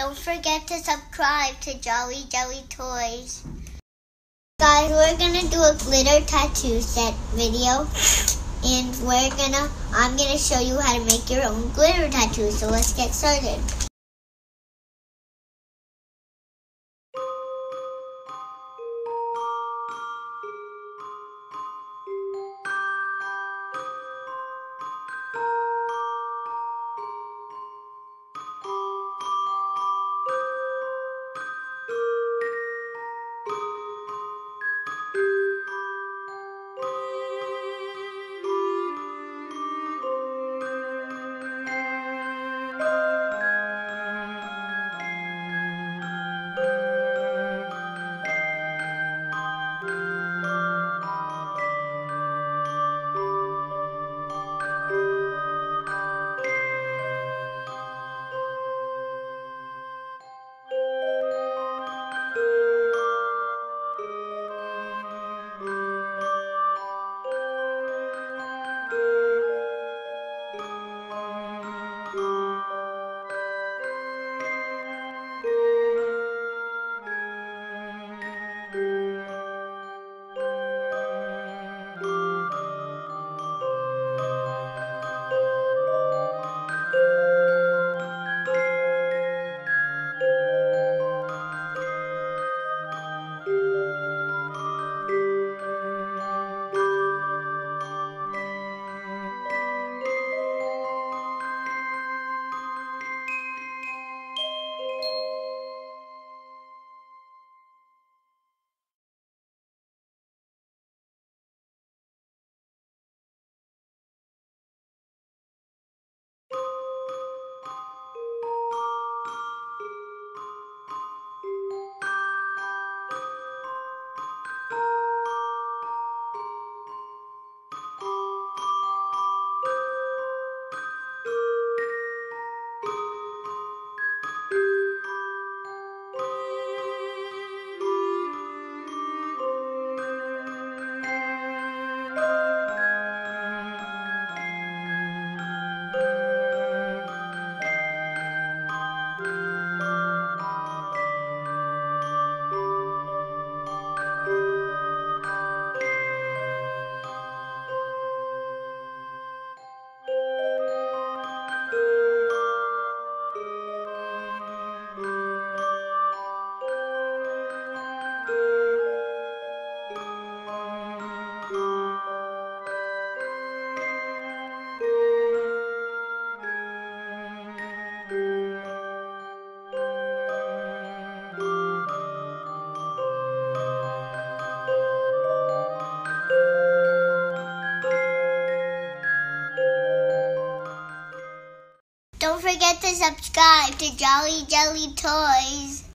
Don't forget to subscribe to Jolly Jelly Toys. Guys, we're gonna do a glitter tattoo set video. And we're gonna, I'm gonna show you how to make your own glitter tattoo. So let's get started. Don't forget to subscribe to Jolly Jelly Toys.